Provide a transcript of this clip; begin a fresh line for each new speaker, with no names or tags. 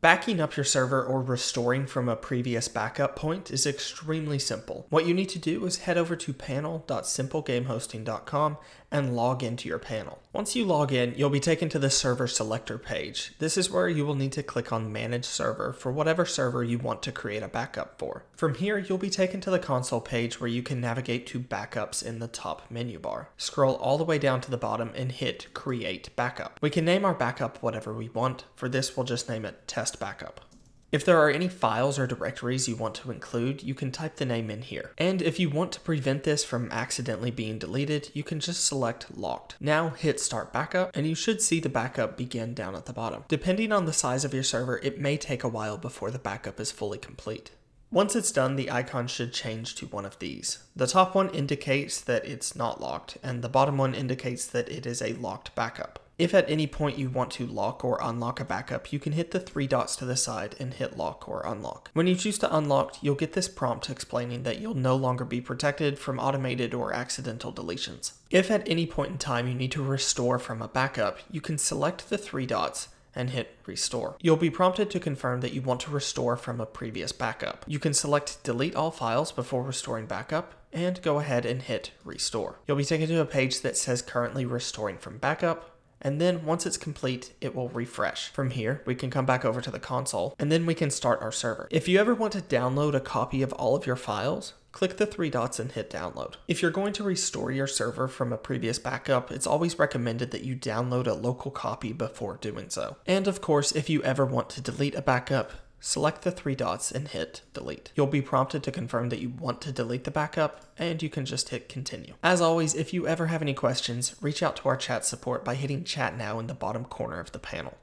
Backing up your server or restoring from a previous backup point is extremely simple. What you need to do is head over to panel.simplegamehosting.com and log into your panel. Once you log in, you'll be taken to the server selector page. This is where you will need to click on manage server for whatever server you want to create a backup for. From here, you'll be taken to the console page where you can navigate to backups in the top menu bar. Scroll all the way down to the bottom and hit create backup. We can name our backup whatever we want. For this, we'll just name it test backup. If there are any files or directories you want to include, you can type the name in here. And if you want to prevent this from accidentally being deleted, you can just select locked. Now hit start backup and you should see the backup begin down at the bottom. Depending on the size of your server, it may take a while before the backup is fully complete. Once it's done, the icon should change to one of these. The top one indicates that it's not locked, and the bottom one indicates that it is a locked backup. If at any point you want to lock or unlock a backup, you can hit the three dots to the side and hit lock or unlock. When you choose to unlock, you'll get this prompt explaining that you'll no longer be protected from automated or accidental deletions. If at any point in time you need to restore from a backup, you can select the three dots and hit restore. You'll be prompted to confirm that you want to restore from a previous backup. You can select delete all files before restoring backup and go ahead and hit restore. You'll be taken to a page that says currently restoring from backup and then once it's complete, it will refresh. From here, we can come back over to the console, and then we can start our server. If you ever want to download a copy of all of your files, click the three dots and hit download. If you're going to restore your server from a previous backup, it's always recommended that you download a local copy before doing so. And of course, if you ever want to delete a backup, Select the three dots and hit delete. You'll be prompted to confirm that you want to delete the backup and you can just hit continue. As always, if you ever have any questions, reach out to our chat support by hitting chat now in the bottom corner of the panel.